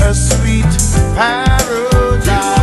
a sweet paradise.